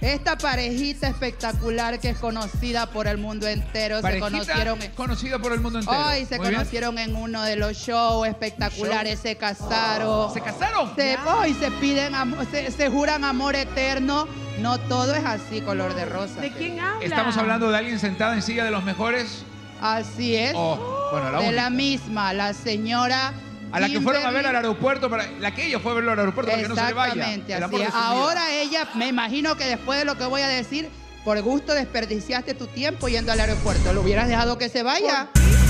Esta parejita espectacular que es conocida por el mundo entero. Parejita se conocieron. en- conocida por el mundo entero. Hoy se Muy bien. conocieron en uno de los shows espectaculares, se casaron. ¿Se casaron? Se, hoy se piden, se, se juran amor eterno. No todo es así, color de rosa. ¿De quién habla? Estamos hablando de alguien sentada en silla de los mejores. Así es. O, bueno, la de única. la misma, la señora. A la que fueron a ver al aeropuerto, para, la que ella fue a verlo al aeropuerto para que no se le vaya. El amor de vida. Ahora ella, me imagino que después de lo que voy a decir, por gusto desperdiciaste tu tiempo yendo al aeropuerto. ¿Lo hubieras dejado que se vaya? ¿Por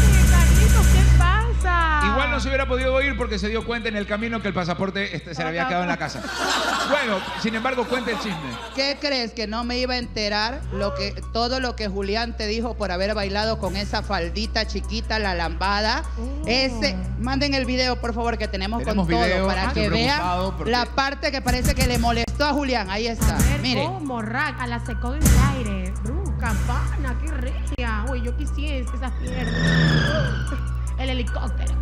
Igual no se hubiera podido ir porque se dio cuenta en el camino que el pasaporte este, se le había quedado en la casa. Bueno, sin embargo, cuenta el chisme. ¿Qué crees que no me iba a enterar lo que todo lo que Julián te dijo por haber bailado con esa faldita chiquita, la lambada? Oh. Ese, manden el video por favor que tenemos, Tenemos con video, todo para que vean porque- la parte que parece que le molestó a Julián. Ahí A está. ver, Miren. ¿cómo? Rack, a la secó en el aire. Uh, campana, qué regia. Uy, yo quisiese esas piernas. El helicóptero.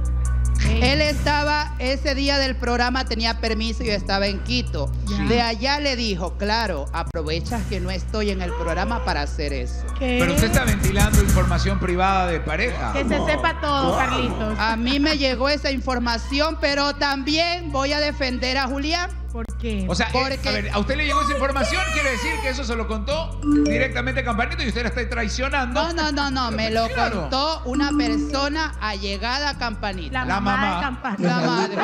Él estaba, ese día del programa tenía permiso y estaba en Quito. De allá le dijo, claro, aprovechas que no estoy en el programa para hacer eso. ¿qué? Pero usted está ventilando información privada de pareja. Que se sepa todo, Carlitos. A mí me llegó esa información, pero también voy a defender a Julián. ¿Por qué? O sea, eh, Porque- a ver, a usted le llegó esa información, quiere decir que eso se lo contó directamente a Campanito y usted la está traicionando. No, no, no, no, me lo Claro. contó una persona allegada a Campanita. la, la mamá, mamá. de campana. La madre.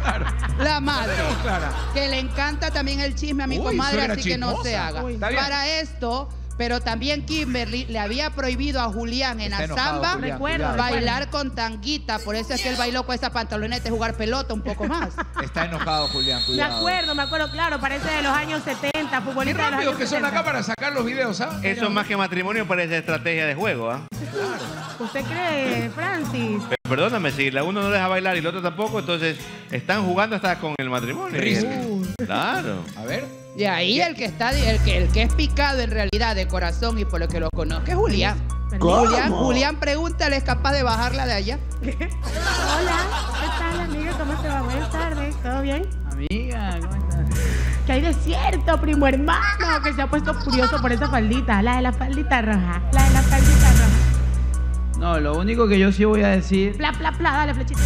Claro. La madre. Que le encanta también el chisme a mi Uy, comadre, así que no se haga. Uy. Para esto, pero también Kimberly le había prohibido a Julián en Está la enojado, samba Julián, bailar con tanguita. Por eso es que él bailó con esa pantaloneta y jugar pelota un poco más. Está enojado, Julián, Me cuidado. acuerdo, me acuerdo, claro, parece de los años 70, Qué futbolista de los rápido años que son 70. acá para sacar los videos, ¿ah? Eso más que matrimonio parece estrategia de juego, ¿ah? ¿Usted cree, Francis? Pero Perdóname, si la uno no deja bailar y el otro tampoco, entonces están jugando hasta con el matrimonio. Risk. Uh, Claro. A ver. Y ahí el que está, el que, el que es picado en realidad de corazón y por lo que lo conozco es Julián. ¿Cómo? Julián, Julián, pregúntale, ¿es capaz de bajarla de allá? Hola, ¿qué tal, amiga? ¿Cómo te va? Buenas tardes, ¿todo bien? Amiga, ¿cómo estás? Que hay desierto, primo hermano, que se ha puesto furioso por esa faldita, la de la faldita roja, la de la faldita roja. No, lo único que yo sí voy a decir Pla, pla, pla, dale, flechita.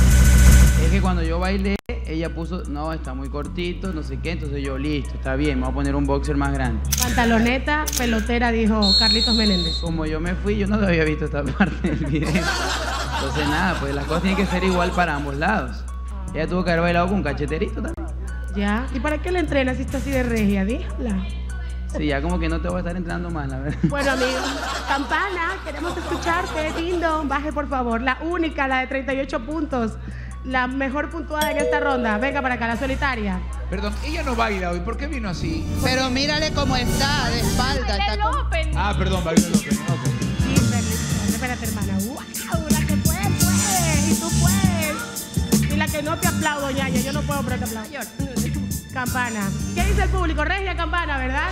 es que cuando yo bailé, ella puso, no, está muy cortito, no sé qué, entonces yo, listo, está bien, me voy a poner un boxer más grande. Pantaloneta, pelotera, dijo Carlitos Menéndez. Como yo me fui, yo no había visto esta parte del video. Entonces nada, pues las cosas tienen que ser igual para ambos lados. Ella tuvo que haber bailado con cacheterito también. ¿Ya? ¿Y para qué le entrenas si está así de regia? Díjala. Sí, ya como que no te voy a estar entrenando más, la verdad. Bueno, amigos, campana, queremos escucharte. Lindo, baje por favor. La única, la de 38 puntos. La mejor puntuada en esta ronda. Venga para acá, la solitaria. Perdón, ella no baila hoy. ¿Por qué vino así? Pero mírale cómo está, de espalda. Está con- Ah, perdón, bailó el opening. ok. Kimberly, espérate, hermana. ¡Wow! La que puede, puede. Y tú puedes. Y la que no te aplaudo, ñaña. Yo no puedo, pero te aplaudo. Campana. ¿Qué dice el público? Regia campana, ¿verdad?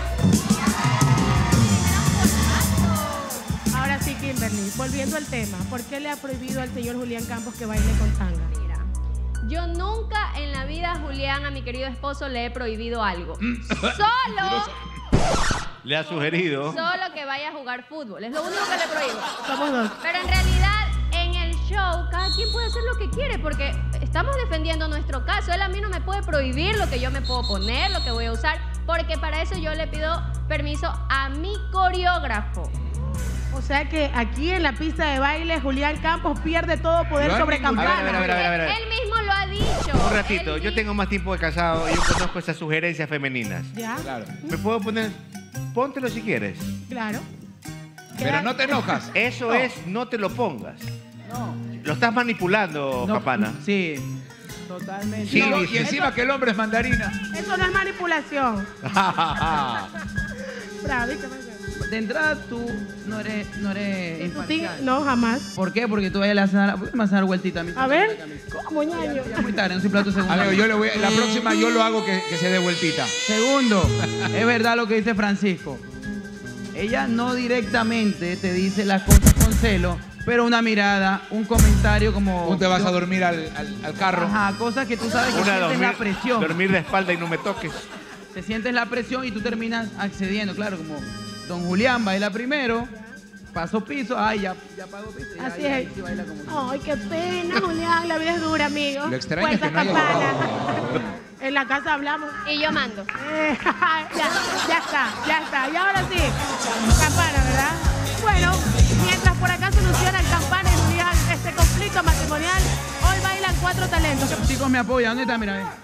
Ahora sí, Kimberly, volviendo al tema, ¿por qué le ha prohibido al señor Julián Campos que baile con tanga? Yo nunca en la vida, Julián, a mi querido esposo le he prohibido algo. Solo, Le ha sugerido. solo que vaya a jugar fútbol. Es lo único que le prohíbo. Pero en realidad, en el show, cada quien puede hacer lo que quiere porque estamos defendiendo nuestro caso. Él a mí no me puede prohibir lo que yo me puedo poner, lo que voy a usar, porque para eso yo le pido permiso a mi coreógrafo. O sea que aquí en la pista de baile, Julián Campos pierde todo poder sobre. Campana. A ver, a ver, a ver, a ver. Él mismo. Un ratito, yo tengo más tiempo de casado y yo conozco esas sugerencias femeninas. ¿Ya? Claro. ¿Me puedo poner? Póntelo si quieres. Claro. Pero no te enojas. Eso No. es, no te lo pongas. No. Lo estás manipulando, no Campana. Sí, totalmente. Sí, Y, lo- y encima que el hombre es mandarina. Eso no es manipulación. Bravo, ¿viste? De entrada tú no eres, no eres Sí, imparcial. no, jamás. ¿Por qué? Porque tú vayas a la sala. ¿Por qué me vas a dar vueltita a mí? A ver, ¿cómo, ñaño? Ya es muy tarde, no soy plato segundo. Amigo, yo le voy a- la próxima yo lo hago que, que se dé vueltita. Segundo, es verdad lo que dice Francisco. Ella no directamente te dice las cosas con celo, pero una mirada, un comentario como. ¿Cómo te vas yo- a dormir al, al- al carro? Ajá, cosas que tú sabes que Una sientes dormir, la presión. dormir de espalda y no me toques. se sientes la presión y tú terminas accediendo. Claro, como don Julián baila primero, pasó piso, ay, ya, ya pagó piso. ya- Así ya es. ahí sí baila como- Ay, qué pena, Julián. La vida es dura, amigo. Lo extraño es Puerta que no haya. En la casa hablamos. Y yo mando. Eh, ya, ya está, ya está. Y ahora sí, campana, ¿verdad? Bueno, mientras por acá solucionan campana y Julián este conflicto matrimonial, hoy bailan cuatro talentos. Chicos, me apoyan. ¿Dónde está? Mira.